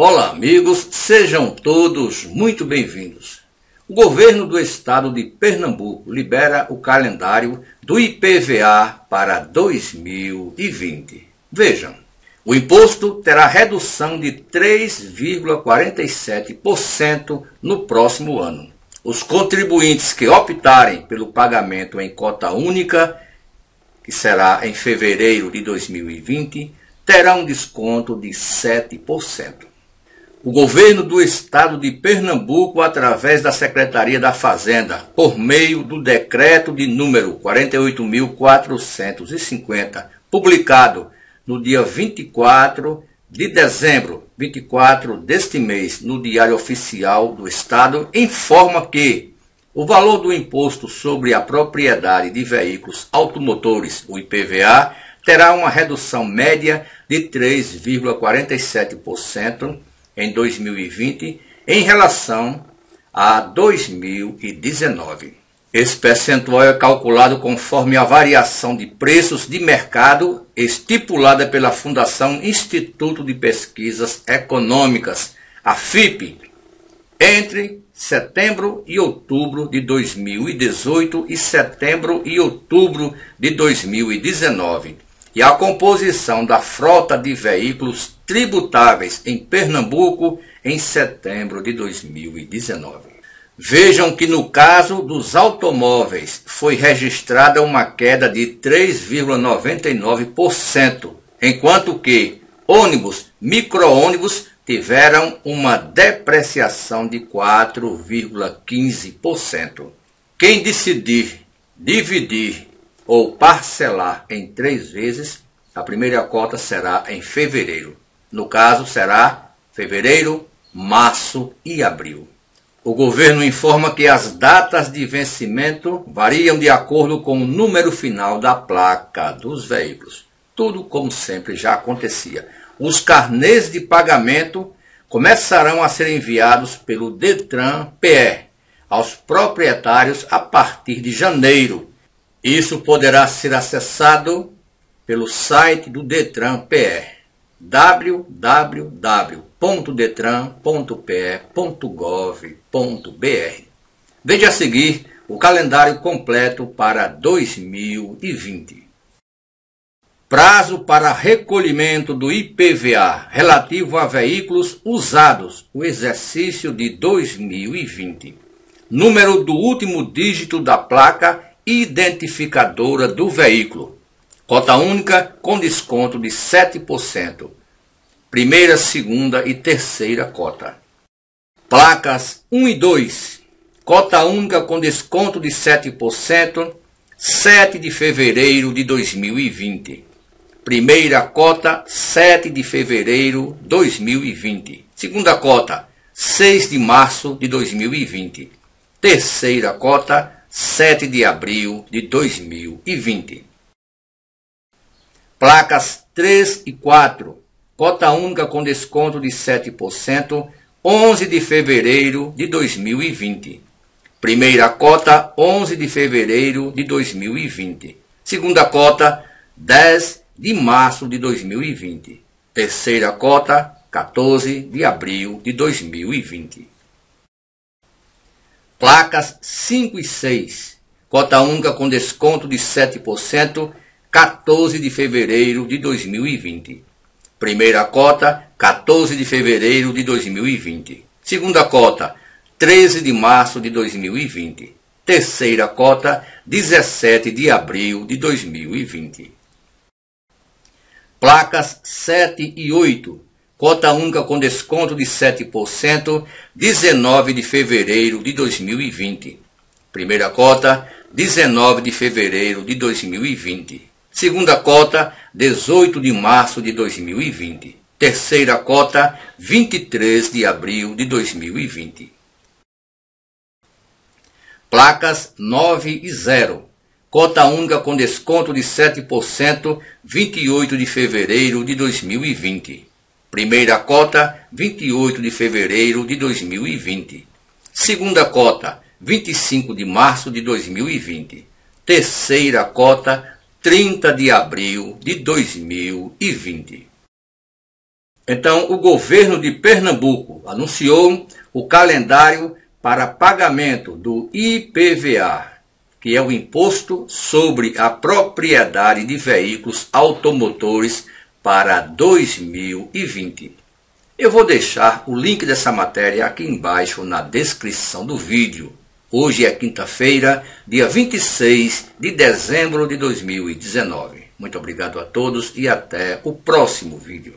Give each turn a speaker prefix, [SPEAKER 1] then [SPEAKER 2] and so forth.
[SPEAKER 1] Olá, amigos, sejam todos muito bem-vindos. O governo do estado de Pernambuco libera o calendário do IPVA para 2020. Vejam, o imposto terá redução de 3,47% no próximo ano. Os contribuintes que optarem pelo pagamento em cota única, que será em fevereiro de 2020, terão um desconto de 7%. O governo do estado de Pernambuco, através da Secretaria da Fazenda, por meio do decreto de número 48.450, publicado no dia 24 de dezembro, 24 deste mês, no Diário Oficial do Estado, informa que o valor do imposto sobre a propriedade de veículos automotores, o IPVA, terá uma redução média de 3,47% em 2020 em relação a 2019. Esse percentual é calculado conforme a variação de preços de mercado estipulada pela Fundação Instituto de Pesquisas Econômicas, a FIP, entre setembro e outubro de 2018 e setembro e outubro de 2019 e a composição da frota de veículos tributáveis em Pernambuco em setembro de 2019. Vejam que no caso dos automóveis foi registrada uma queda de 3,99%, enquanto que ônibus, micro-ônibus tiveram uma depreciação de 4,15%. Quem decidir dividir ou parcelar em três vezes, a primeira cota será em fevereiro. No caso, será fevereiro, março e abril. O governo informa que as datas de vencimento variam de acordo com o número final da placa dos veículos. Tudo como sempre já acontecia. Os carnês de pagamento começarão a ser enviados pelo Detran PE aos proprietários a partir de janeiro isso poderá ser acessado pelo site do Detran PE www.detran.pe.gov.br. Veja a seguir o calendário completo para 2020. Prazo para recolhimento do IPVA relativo a veículos usados, o exercício de 2020. Número do último dígito da placa identificadora do veículo. Cota única com desconto de 7%. Primeira, segunda e terceira cota. Placas 1 e 2. Cota única com desconto de 7%. 7 de fevereiro de 2020. Primeira cota, 7 de fevereiro de 2020. Segunda cota, 6 de março de 2020. Terceira cota, 7 de abril de 2020. Placas 3 e 4, cota única com desconto de 7%, 11 de fevereiro de 2020. Primeira cota, 11 de fevereiro de 2020. Segunda cota, 10 de março de 2020. Terceira cota, 14 de abril de 2020. Placas 5 e 6. Cota única com desconto de 7%, 14 de fevereiro de 2020. Primeira cota, 14 de fevereiro de 2020. Segunda cota, 13 de março de 2020. Terceira cota, 17 de abril de 2020. Placas 7 e 8 Cota única com desconto de 7%, 19 de fevereiro de 2020. Primeira cota, 19 de fevereiro de 2020. Segunda cota, 18 de março de 2020. Terceira cota, 23 de abril de 2020. Placas 9 e 0. Cota única com desconto de 7%, 28 de fevereiro de 2020. Primeira cota, 28 de fevereiro de 2020. Segunda cota, 25 de março de 2020. Terceira cota, 30 de abril de 2020. Então, o governo de Pernambuco anunciou o calendário para pagamento do IPVA, que é o Imposto sobre a Propriedade de Veículos Automotores para 2020. Eu vou deixar o link dessa matéria aqui embaixo na descrição do vídeo. Hoje é quinta-feira, dia 26 de dezembro de 2019. Muito obrigado a todos e até o próximo vídeo.